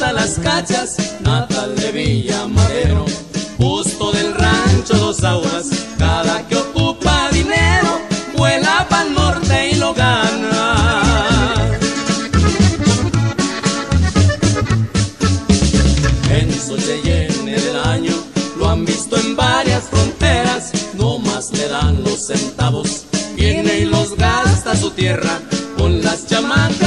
las cachas, natal de Villa Madero, justo del rancho Dos Aguas, cada que ocupa dinero, vuela pa'l norte y lo gana. En su Cheyenne del año, lo han visto en varias fronteras, no más le dan los centavos, viene y los gasta su tierra, con las chamacas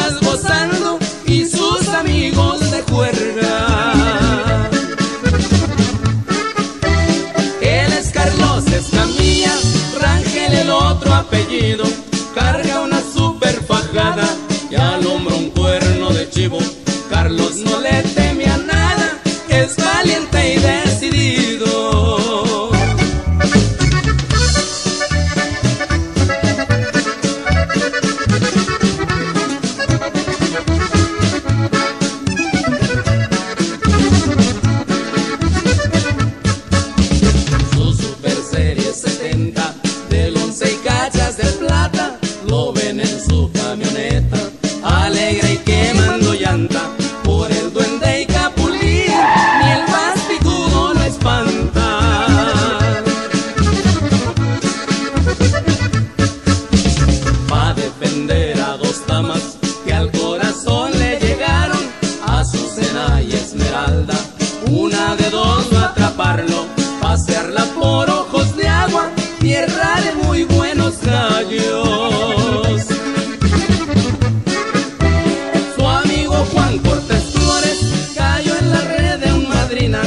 su amigo Juan Cortés Flores cayó en la red de un madrina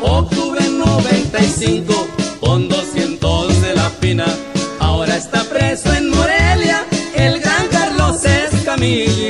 octubre 95 con 200 de la fina ahora está preso en Morelia el gran Carlos Escamilla